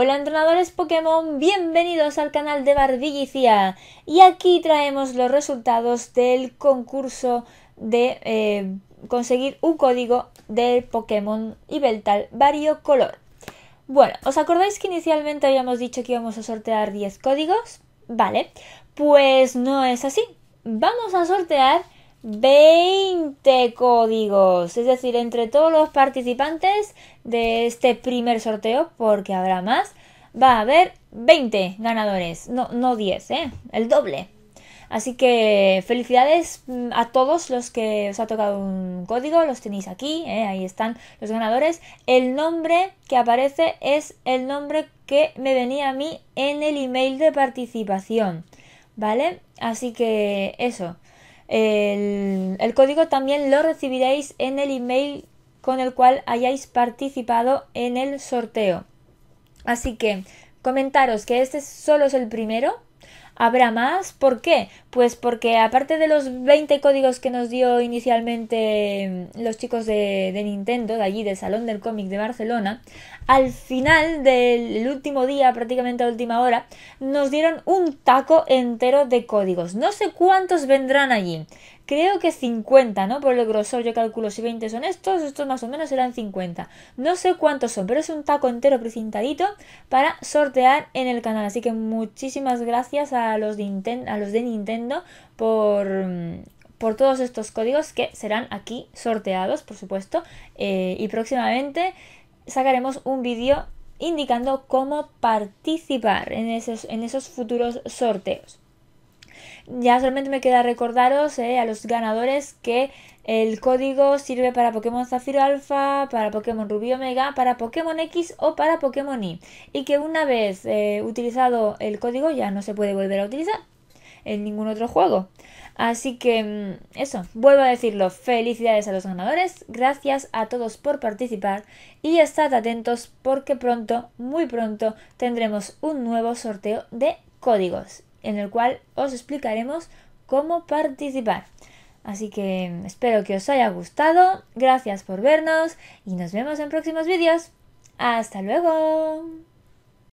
Hola entrenadores Pokémon, bienvenidos al canal de Barbillicia y aquí traemos los resultados del concurso de eh, conseguir un código del Pokémon Ibeltal Variocolor. Bueno, ¿os acordáis que inicialmente habíamos dicho que íbamos a sortear 10 códigos? Vale, pues no es así. Vamos a sortear 20 códigos, es decir, entre todos los participantes de este primer sorteo, porque habrá más, va a haber 20 ganadores, no, no 10, ¿eh? el doble. Así que felicidades mm, a todos los que os ha tocado un código, los tenéis aquí, ¿eh? ahí están los ganadores. El nombre que aparece es el nombre que me venía a mí en el email de participación, ¿vale? Así que eso. El, código también lo recibiréis en el email con el cual hayáis participado en el sorteo. Así que comentaros que este solo es el primero. Habrá más. ¿Por qué? Pues porque aparte de los 20 códigos que nos dio inicialmente mm, los chicos de, de Nintendo, de allí del Salón del Cómic de Barcelona, al final del último día, prácticamente a última hora, nos dieron un taco entero de códigos. No sé cuántos vendrán allí. Creo que 50, ¿no? Por el grosor yo calculo si 20 son estos, estos más o menos serán 50. No sé cuántos son, pero es un taco entero precintadito para sortear en el canal. Así que muchísimas gracias a los de, a los de Nintendo por por todos estos códigos que serán aquí sorteados, por supuesto, eh, y próximamente sacaremos un vídeo indicando cómo participar en esos, en esos futuros sorteos. Ya solamente me queda recordaros eh, a los ganadores que el código sirve para Pokémon Zafiro Alpha, para Pokémon Rubí Omega, para Pokémon X o para Pokémon Y. Y que una vez eh, utilizado el código ya no se puede volver a utilizar en ningún otro juego. Así que mm, eso, vuelvo a decirlo, felicidades a los ganadores, gracias a todos por participar y estad atentos porque pronto, muy pronto, tendremos un nuevo sorteo de códigos en el cual os explicaremos cómo participar. Así que mm, espero que os haya gustado, gracias por vernos y nos vemos en próximos vídeos. ¡Hasta luego!